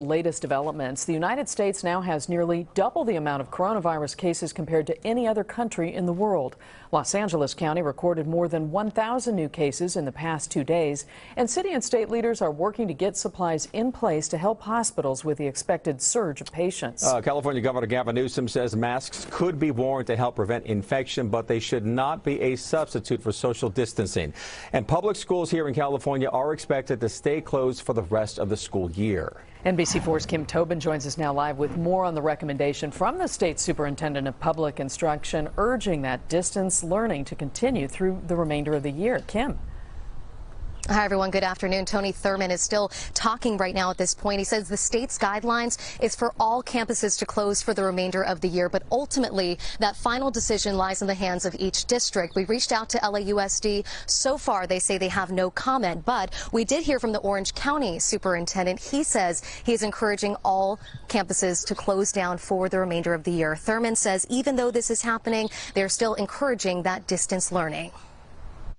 Latest developments. The United States now has nearly double the amount of coronavirus cases compared to any other country in the world. Los Angeles County recorded more than 1,000 new cases in the past two days, and city and state leaders are working to get supplies in place to help hospitals with the expected surge of patients. Uh, California Governor Gavin Newsom says masks could be worn to help prevent infection, but they should not be a substitute for social distancing. And public schools here in California are expected to stay closed for the rest of the school year. NBC4's Kim Tobin joins us now live with more on the recommendation from the state superintendent of public instruction urging that distance learning to continue through the remainder of the year. Kim. Hi, everyone. Good afternoon. Tony Thurmond is still talking right now at this point. He says the state's guidelines is for all campuses to close for the remainder of the year, but ultimately that final decision lies in the hands of each district. We reached out to LAUSD. So far, they say they have no comment, but we did hear from the Orange County superintendent. He says he is encouraging all campuses to close down for the remainder of the year. Thurmond says even though this is happening, they're still encouraging that distance learning.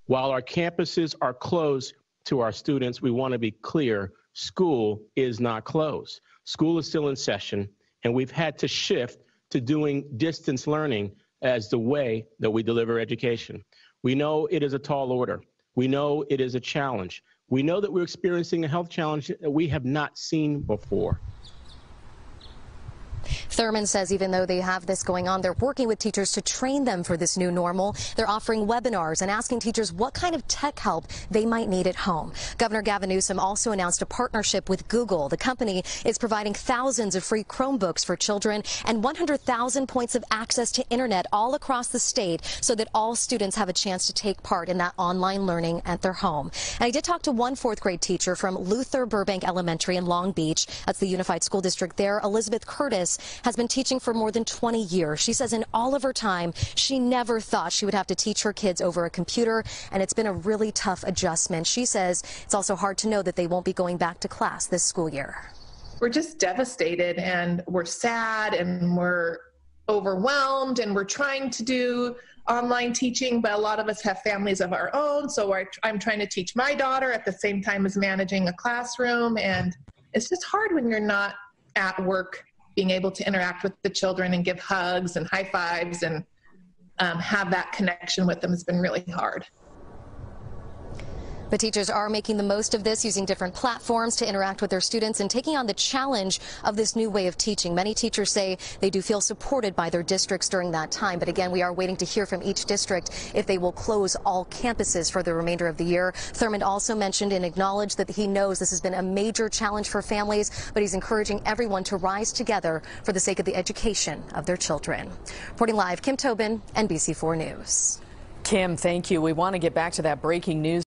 While our campuses are closed to our students, we want to be clear school is not closed. School is still in session, and we've had to shift to doing distance learning as the way that we deliver education. We know it is a tall order. We know it is a challenge. We know that we're experiencing a health challenge that we have not seen before. Thurmond says even though they have this going on, they're working with teachers to train them for this new normal. They're offering webinars and asking teachers what kind of tech help they might need at home. Governor Gavin Newsom also announced a partnership with Google. The company is providing thousands of free Chromebooks for children and 100,000 points of access to internet all across the state so that all students have a chance to take part in that online learning at their home. And I did talk to one fourth grade teacher from Luther Burbank Elementary in Long Beach. That's the Unified School District there. Elizabeth Curtis has been teaching for more than 20 years. She says in all of her time, she never thought she would have to teach her kids over a computer, and it's been a really tough adjustment. She says it's also hard to know that they won't be going back to class this school year. We're just devastated and we're sad and we're overwhelmed and we're trying to do online teaching, but a lot of us have families of our own. So I'm trying to teach my daughter at the same time as managing a classroom. And it's just hard when you're not at work being able to interact with the children and give hugs and high fives and um, have that connection with them has been really hard. But teachers are making the most of this, using different platforms to interact with their students and taking on the challenge of this new way of teaching. Many teachers say they do feel supported by their districts during that time. But again, we are waiting to hear from each district if they will close all campuses for the remainder of the year. Thurmond also mentioned and acknowledged that he knows this has been a major challenge for families, but he's encouraging everyone to rise together for the sake of the education of their children. Reporting live, Kim Tobin, NBC4 News. Kim, thank you. We want to get back to that breaking news.